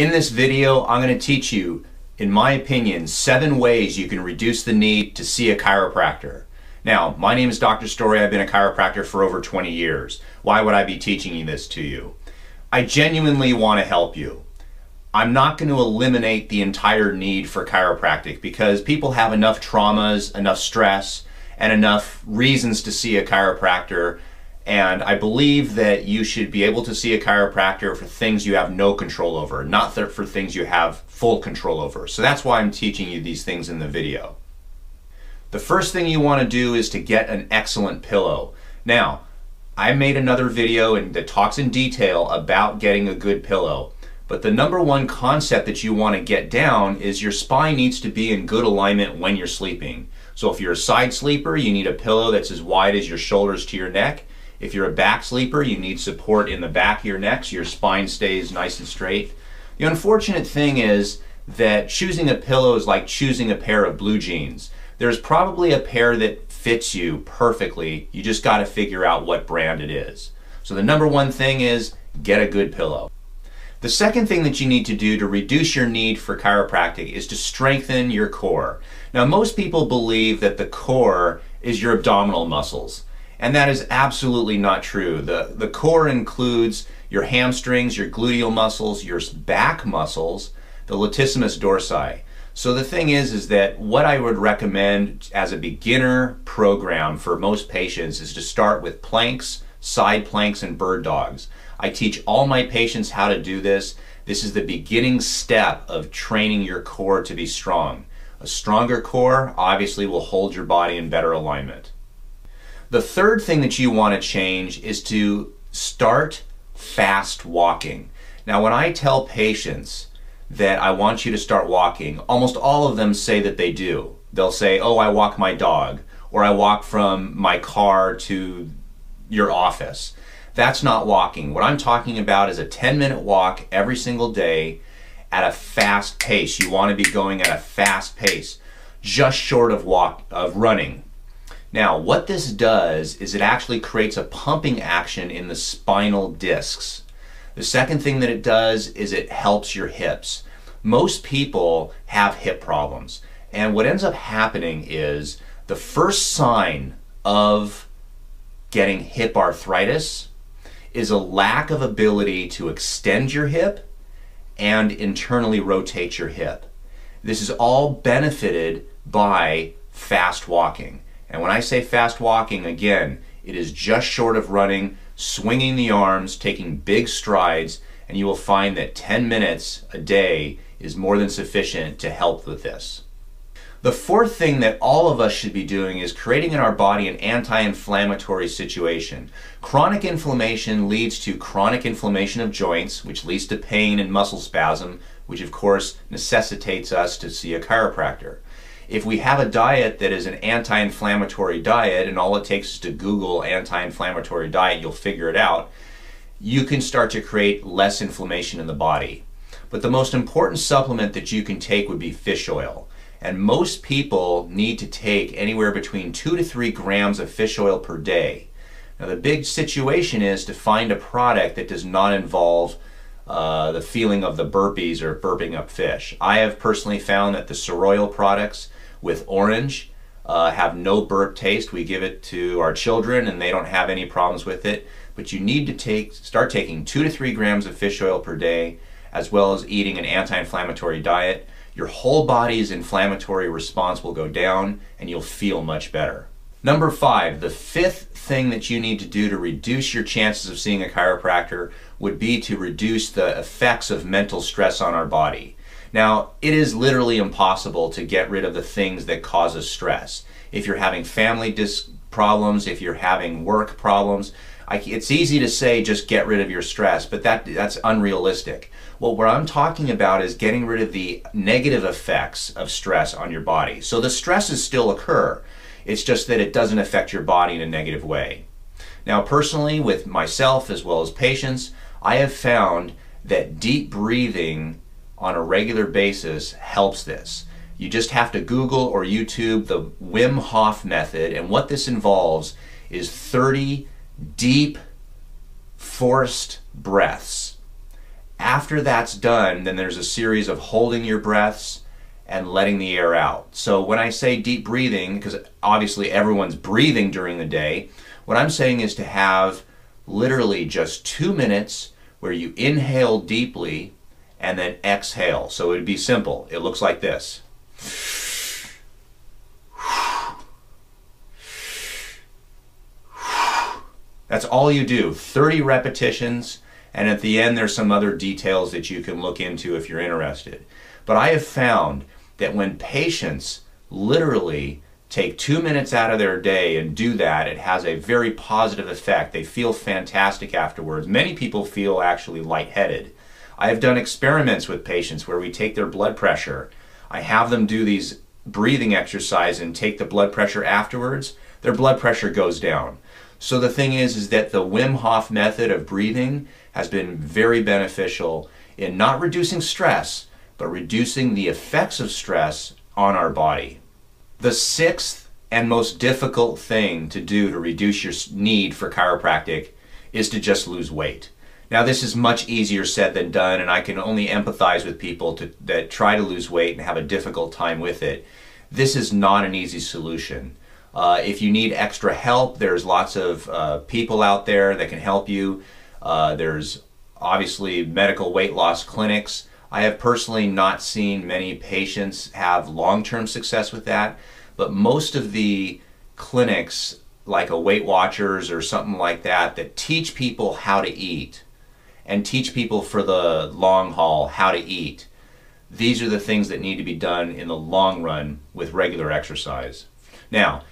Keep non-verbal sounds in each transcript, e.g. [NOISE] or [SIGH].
In this video, I'm going to teach you, in my opinion, seven ways you can reduce the need to see a chiropractor. Now, my name is Dr. Story. I've been a chiropractor for over 20 years. Why would I be teaching you this to you? I genuinely want to help you. I'm not going to eliminate the entire need for chiropractic because people have enough traumas, enough stress, and enough reasons to see a chiropractor. And I believe that you should be able to see a chiropractor for things you have no control over, not for things you have full control over. So that's why I'm teaching you these things in the video. The first thing you want to do is to get an excellent pillow. Now, I made another video and that talks in detail about getting a good pillow. But the number one concept that you want to get down is your spine needs to be in good alignment when you're sleeping. So if you're a side sleeper, you need a pillow that's as wide as your shoulders to your neck. If you're a back sleeper, you need support in the back of your neck so your spine stays nice and straight. The unfortunate thing is that choosing a pillow is like choosing a pair of blue jeans. There's probably a pair that fits you perfectly. You just got to figure out what brand it is. So the number one thing is get a good pillow. The second thing that you need to do to reduce your need for chiropractic is to strengthen your core. Now, most people believe that the core is your abdominal muscles, and that is absolutely not true. The, the core includes your hamstrings, your gluteal muscles, your back muscles, the latissimus dorsi. So the thing is, is that what I would recommend as a beginner program for most patients is to start with planks, side planks, and bird dogs. I teach all my patients how to do this. This is the beginning step of training your core to be strong. A stronger core obviously will hold your body in better alignment. The third thing that you want to change is to start fast walking. Now, when I tell patients that I want you to start walking, almost all of them say that they do. They'll say, Oh, I walk my dog, or I walk from my car to your office. That's not walking. What I'm talking about is a 10 minute walk every single day at a fast pace. You want to be going at a fast pace, just short of walk of running. Now, what this does is it actually creates a pumping action in the spinal discs. The second thing that it does is it helps your hips. Most people have hip problems, and what ends up happening is the first sign of getting hip arthritis is a lack of ability to extend your hip and internally rotate your hip. This is all benefited by fast walking. And when I say fast walking, again, it is just short of running, swinging the arms, taking big strides, and you will find that 10 minutes a day is more than sufficient to help with this. The fourth thing that all of us should be doing is creating in our body an anti-inflammatory situation. Chronic inflammation leads to chronic inflammation of joints, which leads to pain and muscle spasm, which of course necessitates us to see a chiropractor. If we have a diet that is an anti-inflammatory diet, and all it takes is to Google anti-inflammatory diet, you'll figure it out, you can start to create less inflammation in the body. But the most important supplement that you can take would be fish oil. And most people need to take anywhere between two to three grams of fish oil per day. Now, the big situation is to find a product that does not involve uh, the feeling of the burpees or burping up fish. I have personally found that the Soroil products with orange uh, have no burp taste. We give it to our children and they don't have any problems with it. But you need to take start taking two to three grams of fish oil per day, as well as eating an anti-inflammatory diet your whole body's inflammatory response will go down and you'll feel much better. Number five, the fifth thing that you need to do to reduce your chances of seeing a chiropractor would be to reduce the effects of mental stress on our body. Now, it is literally impossible to get rid of the things that cause us stress. If you're having family dis- problems, if you're having work problems, I, it's easy to say just get rid of your stress, but that that's unrealistic. Well, what I'm talking about is getting rid of the negative effects of stress on your body. So the stresses still occur. It's just that it doesn't affect your body in a negative way. Now, personally, with myself as well as patients, I have found that deep breathing on a regular basis helps this. You just have to Google or YouTube the Wim Hof method, and what this involves is 30 deep, forced breaths After that's done, then there's a series of holding your breaths and letting the air out. So when I say deep breathing, because obviously everyone's breathing during the day, what I'm saying is to have literally just two minutes where you inhale deeply and then exhale. So it would be simple. It looks like this. That's all you do 30 repetitions, and at the end, there's some other details that you can look into if you're interested. But I have found that when patients literally take two minutes out of their day and do that, it has a very positive effect. They feel fantastic afterwards. Many people feel actually lightheaded. I have done experiments with patients where we take their blood pressure. I have them do these breathing exercise and take the blood pressure afterwards. Their blood pressure goes down. So the thing is, is that the Wim Hof method of breathing has been very beneficial in not reducing stress, but reducing the effects of stress on our body. The sixth and most difficult thing to do to reduce your need for chiropractic is to just lose weight. Now, this is much easier said than done, and I can only empathize with people to, that try to lose weight and have a difficult time with it. This is not an easy solution. Uh, if you need extra help, there's lots of uh, people out there that can help you. Uh, there's obviously medical weight loss clinics. I have personally not seen many patients have long term success with that, but most of the clinics, like a Weight Watchers or something like that, that teach people how to eat and teach people for the long haul how to eat, these are the things that need to be done in the long run with regular exercise. Now,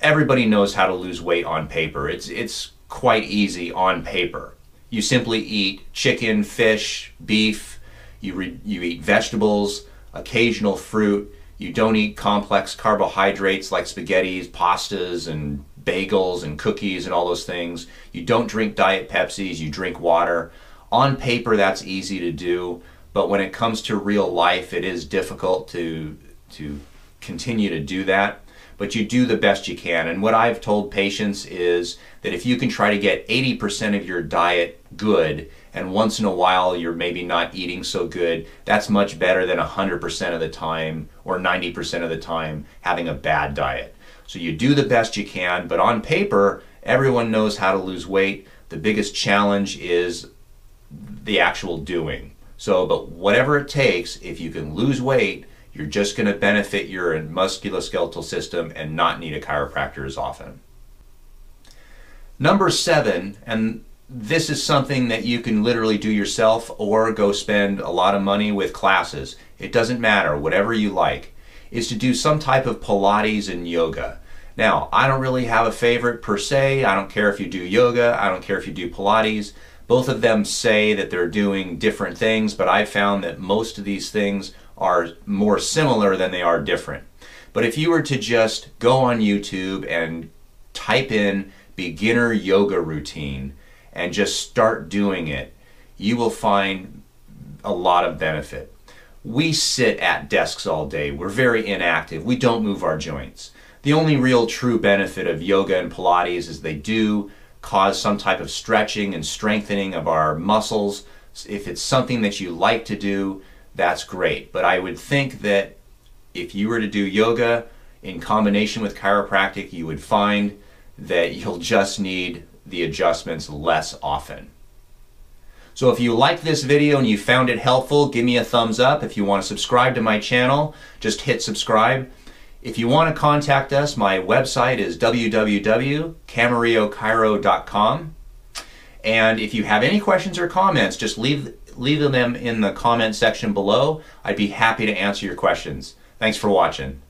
everybody knows how to lose weight on paper. It's it's quite easy on paper. You simply eat chicken, fish, beef. You re, you eat vegetables, occasional fruit. You don't eat complex carbohydrates like spaghettis, pastas, and bagels and cookies and all those things. You don't drink diet Pepsis. You drink water. On paper, that's easy to do, but when it comes to real life, it is difficult to to continue to do that but you do the best you can. And what I've told patients is that if you can try to get 80% of your diet good, and once in a while you're maybe not eating so good, that's much better than 100% of the time or 90% of the time having a bad diet. So you do the best you can, but on paper, everyone knows how to lose weight. The biggest challenge is the actual doing. So, but whatever it takes, if you can lose weight, you're just going to benefit your musculoskeletal system and not need a chiropractor as often. Number seven, and this is something that you can literally do yourself or go spend a lot of money with classes. It doesn't matter, whatever you like, is to do some type of Pilates and yoga. Now, I don't really have a favorite per se. I don't care if you do yoga, I don't care if you do Pilates. Both of them say that they're doing different things, but I've found that most of these things are more similar than they are different. But if you were to just go on YouTube and type in beginner yoga routine and just start doing it, you will find a lot of benefit. We sit at desks all day. We're very inactive. We don't move our joints. The only real true benefit of yoga and Pilates is they do cause some type of stretching and strengthening of our muscles. If it's something that you like to do, that's great. But I would think that if you were to do yoga in combination with chiropractic, you would find that [LAUGHS] you'll just need the adjustments less often. So if you like this video and you found it helpful, give me a thumbs up. If you want to subscribe to my channel, just hit subscribe. If you want to contact us, my website is www.camarillochiro.com. And if you have any questions or comments, just leave leave them in the comment section below. I'd be happy to answer your questions. Thanks for watching.